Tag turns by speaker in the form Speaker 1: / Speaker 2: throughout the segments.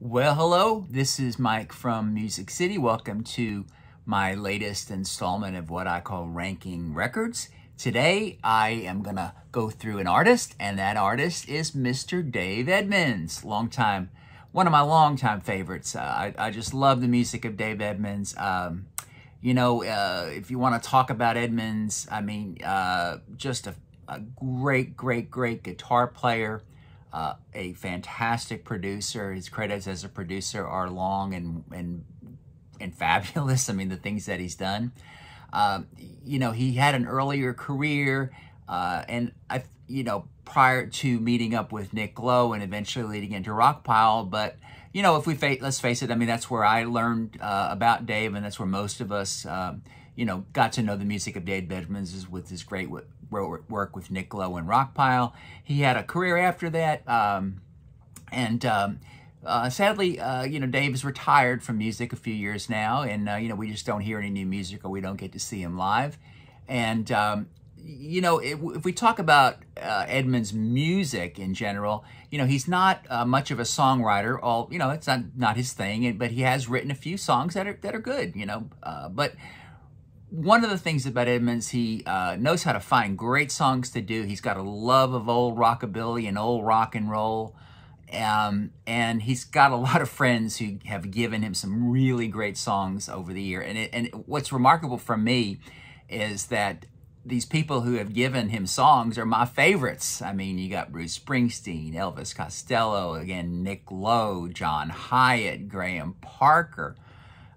Speaker 1: Well, hello, this is Mike from Music City. Welcome to my latest installment of what I call Ranking Records. Today, I am going to go through an artist, and that artist is Mr. Dave Edmunds, long time, one of my longtime favorites. Uh, I, I, just love the music of Dave Edmunds. Um, you know, uh, if you want to talk about Edmunds, I mean, uh, just a, a great, great, great guitar player uh, a fantastic producer. His credits as a producer are long and and and fabulous. I mean, the things that he's done. Um, you know, he had an earlier career, uh, and I, you know, prior to meeting up with Nick Lowe and eventually leading into Rockpile. But you know, if we fa- let's face it, I mean, that's where I learned uh, about Dave, and that's where most of us, um, you know, got to know the music of Dave is with his great work with Nick Lowe and Rockpile. He had a career after that, um, and um, uh, sadly, uh, you know, Dave is retired from music a few years now, and uh, you know, we just don't hear any new music or we don't get to see him live. And um, you know, if, if, we talk about uh, Edmunds' music in general, you know, he's not uh, much of a songwriter. All you know, it's not not his thing, but he has written a few songs that are that are good. You know, uh, but one of the things about Edmunds, he uh, knows how to find great songs to do. He's got a love of old rockabilly and old rock and roll. Um, and he's got a lot of friends who have given him some really great songs over the year. And, it, and what's remarkable for me is that these people who have given him songs are my favorites. I mean, you got Bruce Springsteen, Elvis Costello, again, Nick Lowe, John Hiatt, Graham Parker,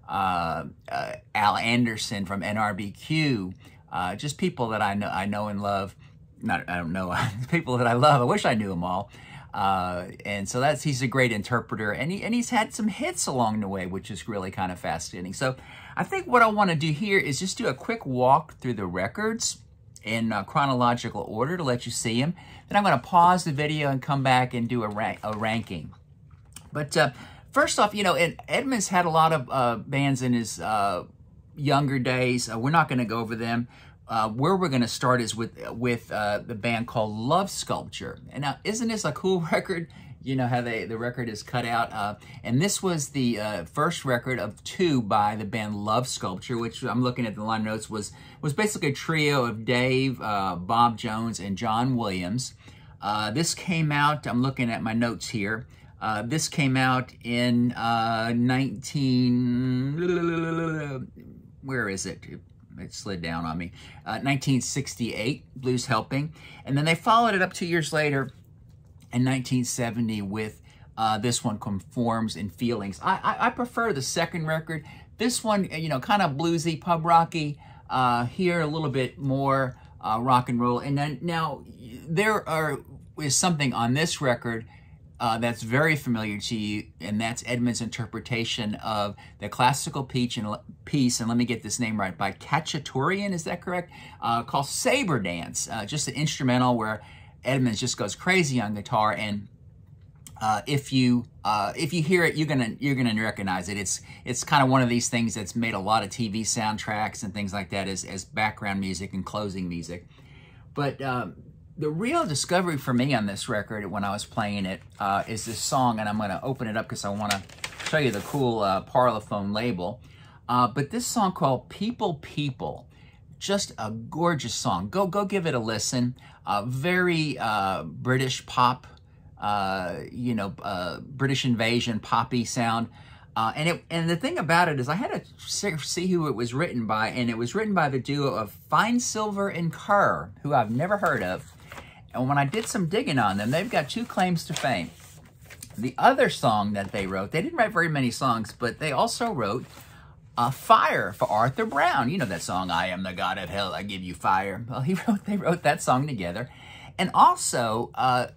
Speaker 1: uh, uh, Al Anderson from NRBQ, uh, just people that I know, I know and love. Not, I don't know, people that I love. I wish I knew them all. Uh, and so that's he's a great interpreter, and he and he's had some hits along the way, which is really kind of fascinating. So I think what I want to do here is just do a quick walk through the records in uh, chronological order to let you see them. Then I'm going to pause the video and come back and do a, ra a ranking. But uh, First off, you know, Edmunds had a lot of uh, bands in his uh, younger days. Uh, we're not going to go over them. Uh, where we're going to start is with with uh, the band called Love Sculpture. And now, isn't this a cool record? You know how they the record is cut out, uh, and this was the first record of two by the band Love Sculpture, which I'm looking at the line notes was was basically a trio of Dave, Bob Jones, and John Williams. this came out. I'm looking at my notes here. Uh, this came out in uh, 19, where is it? It slid down on me. Uh, 1968, Blues Helping. And then they followed it up two years later in 1970 with uh, this one, Conforms and Feelings. I, I, I, prefer the second record. This one, you know, kind of bluesy, pub rocky. Uh, here, a little bit more uh, rock and roll. And then now, there are is something on this record uh, that's very familiar to you, and that's Edmunds' interpretation of the classical piece, and, piece, and let me get this name right, by Khachaturian, is that correct? Uh, called Saber Dance, uh, just an instrumental where Edmunds just goes crazy on guitar, and uh, if you uh, if you hear it, you're gonna you're gonna recognize it. It's it's kind of one of these things that's made a lot of TV soundtracks and things like that as as background music and closing music. But um, the real discovery for me on this record when I was playing it uh, is this song, and I'm going to open it up because I want to show you the cool uh, Parlophone label. Uh, but this song called People People, just a gorgeous song. Go go give it a listen. Uh, very uh, British pop, uh, you know, uh, British invasion poppy sound. And it and the thing about it is, I had to see who it was written by, and it was written by the duo of Finesilver and Ker, who I've never heard of. And when I did some digging on them, they've got two claims to fame. The other song that they wrote, they didn't write very many songs, but they also wrote a Fire for Arthur Brown. You know that song, I am the God of Hell, I give you fire. Well, he wrote, they wrote that song together. And also, uh,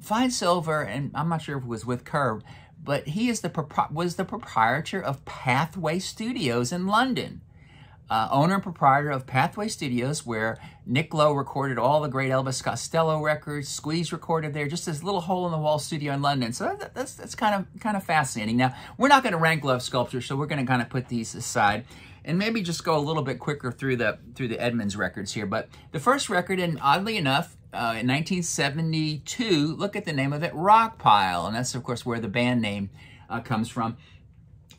Speaker 1: Finesilver, and I'm not sure if it was with Ker, but he is the was the proprietor of Pathway Studios in London uh, owner and proprietor of Pathway Studios, where Nick Lowe recorded all the great Elvis Costello records. Squeeze recorded there, just this little hole in the wall studio in London. So that, that's that's kind of kind of fascinating. Now we're not going to rank Love Sculpture, so we're going to kind of put these aside and maybe just go a little bit quicker through the through the Edmunds records here. But the first record, and oddly enough, uh, in 1972, look at the name of it, Rockpile, and that's of course where the band name uh, comes from.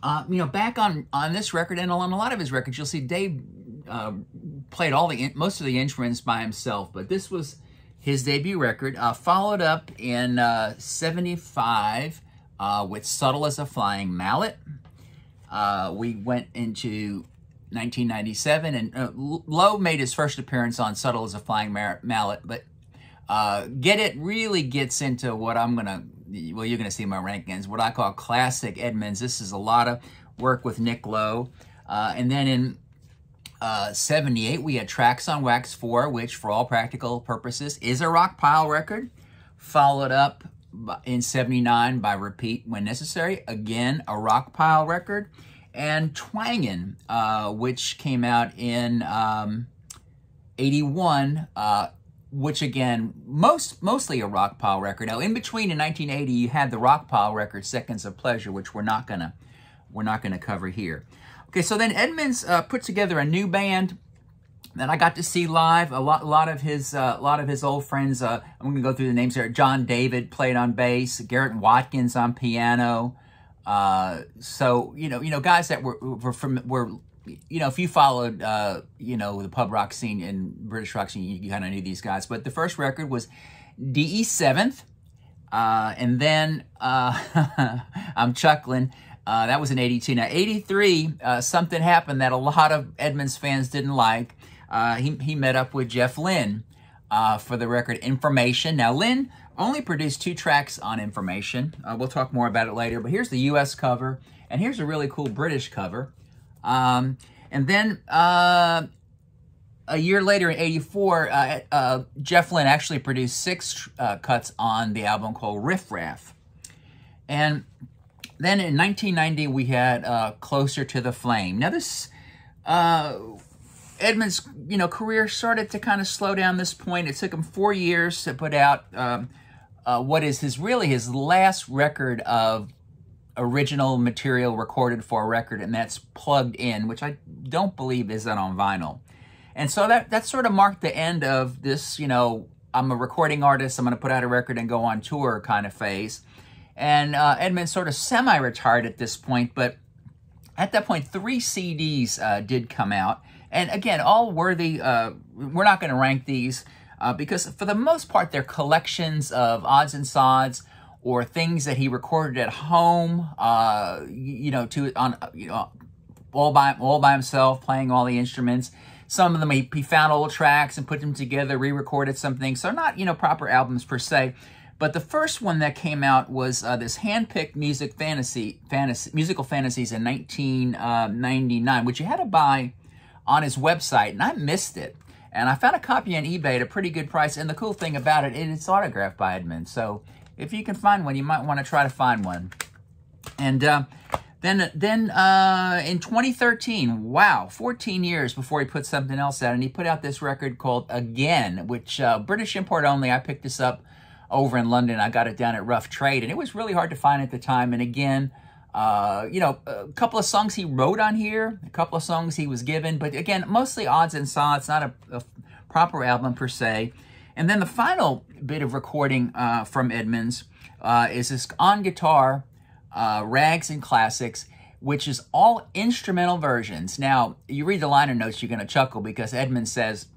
Speaker 1: Uh, you know, back on on this record and on a lot of his records, you'll see Dave uh, played all the most of the instruments by himself, but this was his debut record. Uh, followed up in '75 with "Subtle as a Flying Mallet." we went into 1997, and uh, Lowe made his first appearance on Subtle as a Flying Mallet, but uh, Get It really gets into what I'm going to, well, you're going to see my rankings, what I call classic Edmunds. This is a lot of work with Nick Lowe. Uh, and then in uh, 78, we had Tracks on Wax 4, which for all practical purposes is a Rockpile record, followed up in 79 by Repeat When Necessary, again, a Rockpile record and Twangin', uh, which came out in um, 81, uh, which again, most mostly a Rockpile record. Now, in between in 1980, you had the Rockpile record, Seconds of Pleasure, which we're not gonna we're not gonna cover here. Okay, so then Edmunds uh, put together a new band that I got to see live. A lot, a lot of his, uh, a lot of his old friends. Uh, I'm to go through the names here. John David played on bass. Geraint Watkins on piano. Uh, so you know, you know, guys that were were from were you know, if you followed, uh, you know, the pub rock scene and British rock scene, you, you kind of knew these guys. But the first record was DE Seventh, uh, and then uh, I'm chuckling. Uh, that was in '82. Now '83, uh, something happened that a lot of Edmunds fans didn't like. Uh, he he met up with Jeff Lynne uh, for the record Information. Now Lynne only produced two tracks on Information. Uh, we'll talk more about it later, but here's the US cover, and here's a really cool British cover. Um, and then uh, a year later in 84, uh, uh, Jeff Lynne actually produced six uh, cuts on the album called Riff Raff. And then in 1990, we had uh, Closer to the Flame. Now this, Edmunds, you know, career started to kind of slow down this point. It took him four years to put out um, uh, what is his really his last record of original material recorded for a record, and that's plugged in, which I don't believe is that on vinyl. And so that that sort of marked the end of this, you know, I'm a recording artist, I'm going to put out a record and go on tour kind of phase. And uh, Edmund sort of semi-retired at this point, but at that point, three CDs uh, did come out. And again, all worthy, uh, we're not going to rank these, uh, because for the most part, they're collections of odds and sods or things that he recorded at home, uh, you know, to on you know all by all by himself, playing all the instruments. Some of them he, he found old tracks and put them together, re-recorded some things. So not you know proper albums per se. But the first one that came out was uh, this handpicked music fantasy, fantasy, musical fantasies in 1999, uh, which you had to buy on his website, and I missed it. And I found a copy on eBay at a pretty good price. And the cool thing about it, it's autographed by Edmund. So if you can find one, you might want to try to find one. And uh, then, then uh, in 2013, wow, 14 years before he put something else out, and he put out this record called Again, which uh, British import only. I picked this up over in London. I got it down at Rough Trade, and it was really hard to find at the time. And again, uh, you know, a couple of songs he wrote on here, a couple of songs he was given, but again, mostly odds and sods, not a, a proper album per se. And then the final bit of recording uh, from Edmunds uh, is this on guitar, uh, Rags and Classics, which is all instrumental versions. Now, you read the liner notes, you're going to chuckle because Edmunds says,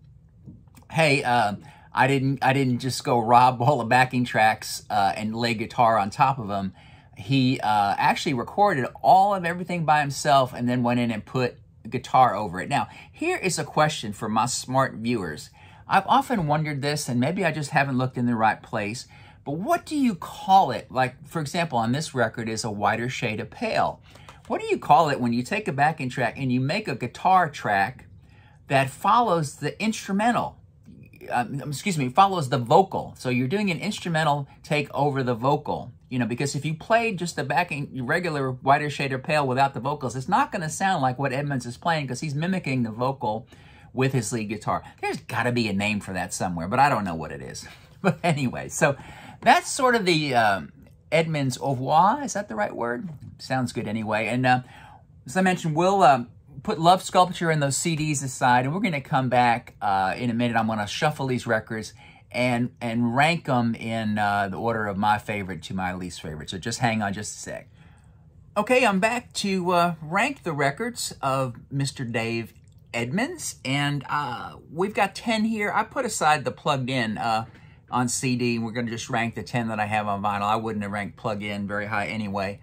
Speaker 1: hey, uh, I didn't I didn't just go rob all the backing tracks uh, and lay guitar on top of them he uh, actually recorded all of everything by himself and then went in and put guitar over it. Now, here is a question for my smart viewers. I've often wondered this, and maybe I just haven't looked in the right place, but what do you call it? Like, for example, on this record is a whiter shade of pale. What do you call it when you take a backing track and you make a guitar track that follows the instrumental? Um, excuse me, follows the vocal. So you're doing an instrumental take over the vocal. You know, because if you played just the backing, regular whiter shade of pale without the vocals, it's not going to sound like what Edmunds is playing because he's mimicking the vocal with his lead guitar. There's got to be a name for that somewhere, but I don't know what it is. But anyway, so that's sort of the um, Edmunds au revoir. Is that the right word? Sounds good anyway. And uh, as I mentioned, we'll uh, put Love Sculpture and those CDs aside, and we're going to come back uh, in a minute. I'm going to shuffle these records and and rank them in uh, the order of my favorite to my least favorite. So just hang on just a sec. Okay, I'm back to uh, rank the records of Mr. Dave Edmunds, and uh, we've got 10 here. I put aside the plugged in uh, on CD. And we're going to just rank the 10 that I have on vinyl. I wouldn't have ranked plug in very high anyway.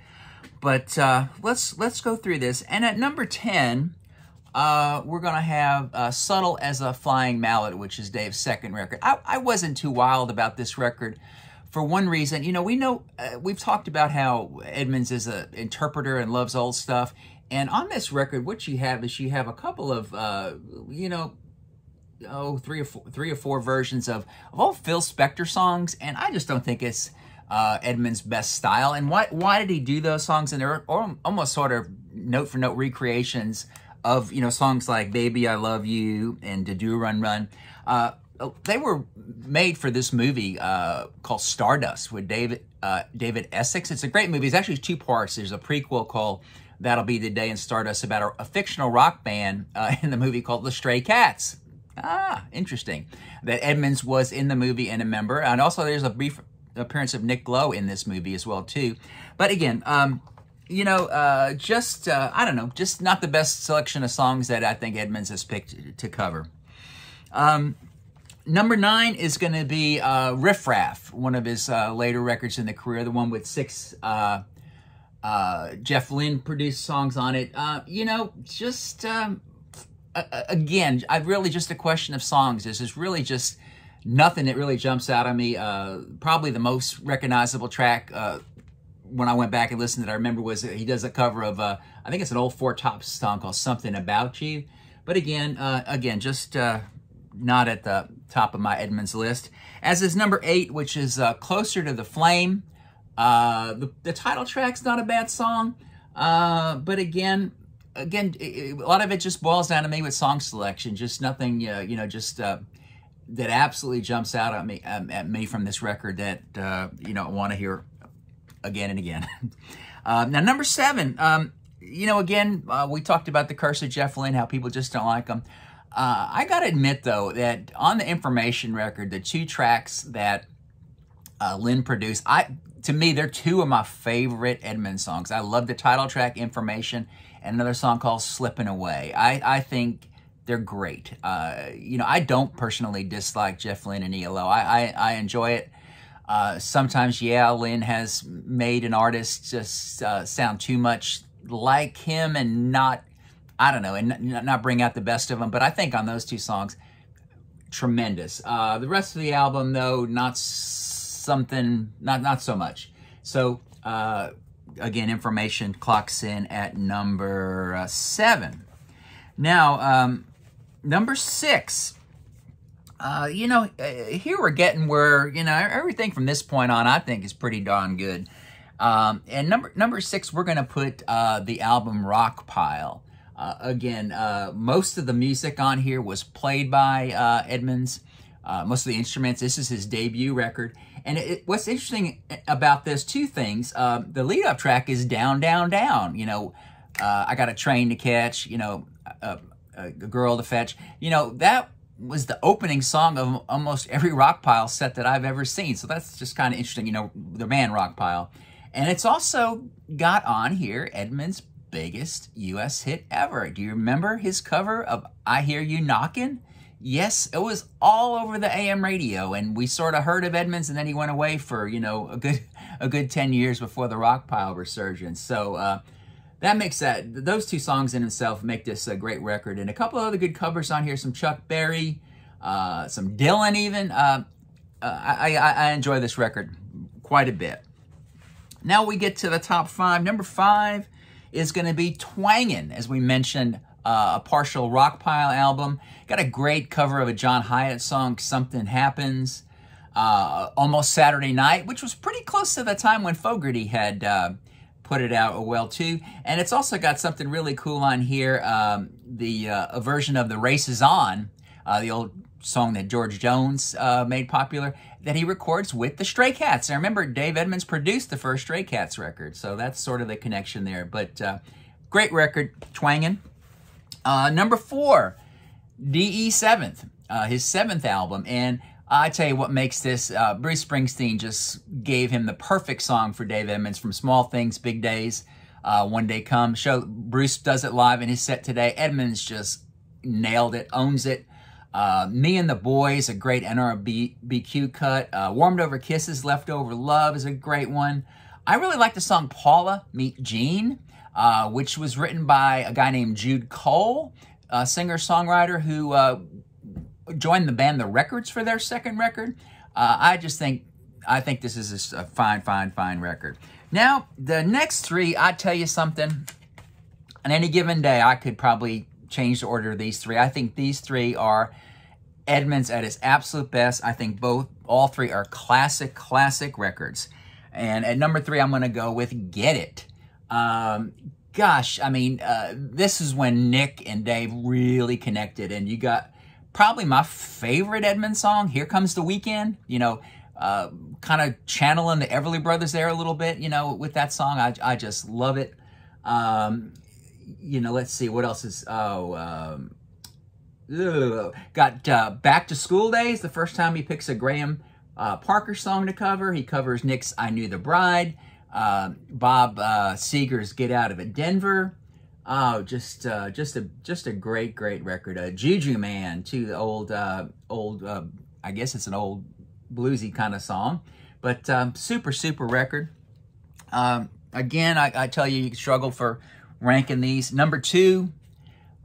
Speaker 1: But uh, let's let's go through this. And at number 10, uh, we're going to have uh, Subtle as a Flying Mallet, which is Dave's second record. I, I wasn't too wild about this record for one reason, you know, we know, uh, we've talked about how Edmunds is an interpreter and loves old stuff. And on this record, what you have is you have a couple of, uh, you know, oh, three or four, three or four versions of, of all Phil Spector songs. And I just don't think it's uh, Edmunds' best style. And why, why did he do those songs? And they're almost sort of note for note recreations of, you know, songs like Baby, I Love You and Da Doo Ron Ron. Uh, they were made for this movie uh, called Stardust with David uh, David Essex. It's a great movie. It's actually two parts. There's a prequel called That'll Be the Day in Stardust about a, a fictional rock band uh, in the movie called The Stray Cats. Ah, interesting. That Edmunds was in the movie and a member. And also there's a brief appearance of Nick Lowe in this movie as well too. But again, um, you know, uh, just, uh, I don't know, just not the best selection of songs that I think Edmunds has picked to cover. Um, Number nine is going to be uh, Riff Raff, one of his uh, later records in the career, the one with six uh, uh, Jeff Lynne produced songs on it. Uh, you know, just um, again, I really just a question of songs. This is really just nothing that really jumps out at me. Uh, probably the most recognizable track uh, when I went back and listened that I remember was he does a cover of uh, I think it's an old Four Tops song called "Something About You." But again, uh, again, just not at the top of my Edmunds list. As is number eight, which is Closer to the Flame. Uh, the, the, title track's not a bad song, uh, but again, again, it, a lot of it just boils down to me with song selection. Just nothing, uh, you know, just uh, that absolutely jumps out at me um, at me from this record that uh, you know I want to hear again and again. now, number seven. Um, you know, again, we talked about the curse of Jeff Lynne, how people just don't like him. Uh, I got to admit, though, that on the information record, the two tracks that uh, Lynne produced, I to me, they're two of my favorite Edmunds songs. I love the title track, Information, and another song called Slipping Away. I, I think they're great. Uh, you know, I don't personally dislike Jeff Lynne and ELO. I, I, I enjoy it. Uh, sometimes, yeah, Lynne has made an artist just uh, sound too much like him and not I don't know, and not bring out the best of them. But I think on those two songs, tremendous. Uh, the rest of the album, though, not something, not not so much. So uh, again, information clocks in at number uh, seven. Now, um, number six. Uh, you know, uh, here we're getting where you know everything from this point on. I think is pretty darn good. Um, and number number six, we're going to put uh, the album Rockpile. Uh, again, uh, most of the music on here was played by uh, Edmunds. Uh, most of the instruments. This is his debut record. And it, what's interesting about this, two things. Uh, the lead up track is Down, Down, Down. You know, uh, I got a train to catch, you know, a, a, girl to fetch. You know, that was the opening song of almost every Rockpile set that I've ever seen. So that's just kind of interesting, you know, the band Rockpile. And it's also got on here Edmunds' biggest U.S. hit ever. Do you remember his cover of I Hear You Knockin'? Yes, it was all over the AM radio, and we sort of heard of Edmunds, and then he went away for you know a good a good ten years before the Rockpile resurgence. So uh, that makes that those two songs in itself make this a great record, and a couple other good covers on here. Some Chuck Berry, uh, some Dylan, even. Uh, uh I, I, I enjoy this record quite a bit. Now we get to the top five. Number five is going to be Twangin', as we mentioned, uh, a partial Rockpile album. Got a great cover of a John Hiatt song, Something Happens. Uh, Almost Saturday Night, which was pretty close to the time when Fogerty had uh, put it out well too. And it's also got something really cool on here, um, the uh, a version of The Race Is On, uh, the old song that George Jones uh, made popular that he records with the Stray Cats. I remember Dave Edmunds produced the first Stray Cats record, so that's sort of the connection there. But uh, great record, twanging. Uh, number four, DE Seventh, uh, his seventh album, and I tell you what makes this. Uh, Bruce Springsteen just gave him the perfect song for Dave Edmunds from Small Things, Big Days. uh, One Day Come. Show Bruce does it live in his set today. Edmunds just nailed it, owns it. Uh, Me and the Boys, a great NRBQ cut. Uh, Warmed Over Kisses, Leftover Love is a great one. I really like the song Paula, Meet Jeanne, uh, which was written by a guy named Jude Cole, a singer-songwriter who uh, joined the band The Records for their second record. Uh, I just think, I think this is a fine, fine, fine record. Now, the next three, I tell you something, on any given day, I could probably change the order of these three. I think these three are Edmunds at his absolute best. I think both, all three are classic, classic records. And at number three, I'm going to go with Get It. Um, gosh, I mean, uh, this is when Nick and Dave really connected. And you got probably my favorite Edmunds song, Here Comes the Weekend. You know, uh, kind of channeling the Everly Brothers there a little bit, you know, with that song. I, I just love it. Um, you know, let's see, what else is, oh, um, got uh, Back to School Days, the first time he picks a Graham uh, Parker song to cover. He covers Nick's I Knew the Bride, uh, Bob uh, Seger's Get Out of It Denver. Oh, just uh, just a just a great great record. Uh, Juju Man, too, the old uh, old uh, I guess it's an old bluesy kind of song, but um, super super record. Um, again, I, I tell you, you struggle for ranking these. Number two,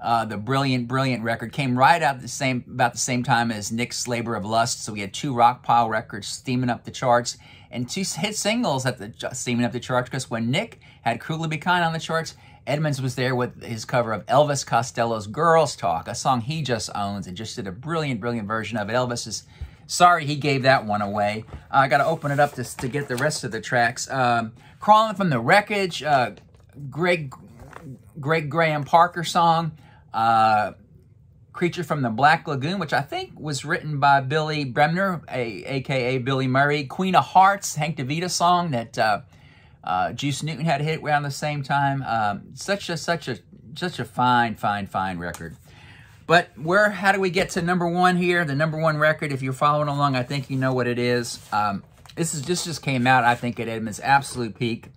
Speaker 1: uh, the brilliant, brilliant record came right out the same about the same time as Nick's Labor of Lust. So we had two Rockpile records steaming up the charts and two hit singles at the steaming up the charts. Because when Nick had Cruel to Be Kind on the charts, Edmunds was there with his cover of Elvis Costello's "Girls Talk," a song he just owns, and just did a brilliant, brilliant version of it. Elvis is sorry he gave that one away. Uh, I got to open it up to to get the rest of the tracks. Um, Crawling from the Wreckage, uh, Greg Greg Graham Parker song. Uh, Creature from the Black Lagoon, which I think was written by Billy Bremner, a, aka Billy Murray. Queen of Hearts, Hank DeVito song that uh, uh, Juice Newton had hit around the same time. Um, such a such a such a fine, fine, fine record. But where? How do we get to number one here? The number one record. If you're following along, I think you know what it is. Um, this is this just came out. I think at Edmunds' absolute peak.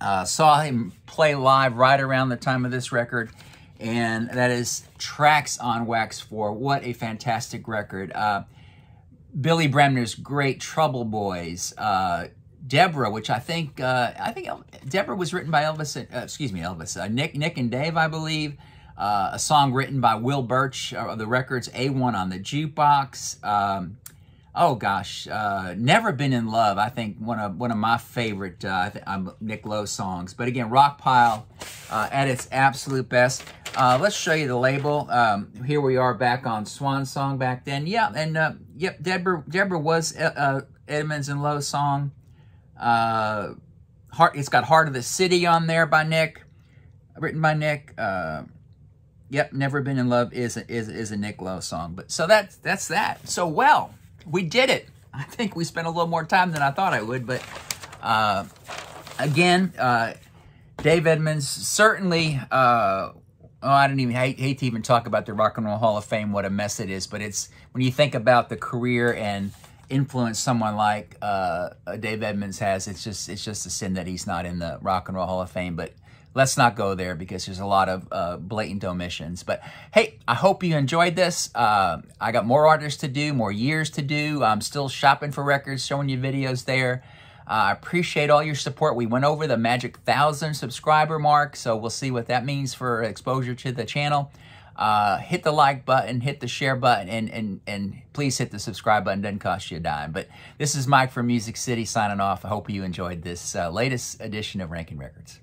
Speaker 1: Uh, saw him play live right around the time of this record and that is Tracks on Wax 4. What a fantastic record. Uh, Billy Bremner's great Trouble Boys. Uh, Deborah, which I think uh, I think Deborah was written by Elvis. Uh, excuse me, Elvis. Uh, Nick, Nick and Dave, I believe. Uh, a song written by Will Birch of the records A1 on the jukebox. Um, oh gosh, uh, "Never Been in Love." I think one of one of my favorite uh, um, Nick Lowe songs. But again, Rockpile uh, at its absolute best. Uh, let's show you the label. Um, here we are back on Swan Song back then. Yeah, and uh, yep, Deborah Deborah was uh, Edmunds and Lowe's song. Heart, it's got "Heart of the City" on there by Nick, written by Nick. Yep, "Never Been in Love" is a, is is a Nick Lowe song. But so that's that's that. So well we did it. I think we spent a little more time than I thought I would, but uh, again, uh, Dave Edmunds certainly. Uh, oh, I don't even hate, hate to even talk about the Rock and Roll Hall of Fame. What a mess it is! But it's when you think about the career and influence someone like uh, Dave Edmunds has, it's just it's just a sin that he's not in the Rock and Roll Hall of Fame. But let's not go there because there's a lot of uh, blatant omissions. But hey, I hope you enjoyed this. Uh, I got more artists to do, more years to do. I'm still shopping for records, showing you videos there. Uh, I appreciate all your support. We went over the magic thousand subscriber mark, so we'll see what that means for exposure to the channel. Uh, hit the like button, hit the share button, and, and, and please hit the subscribe button. Doesn't cost you a dime. But this is Mike from Music City signing off. I hope you enjoyed this uh, latest edition of Ranking Records.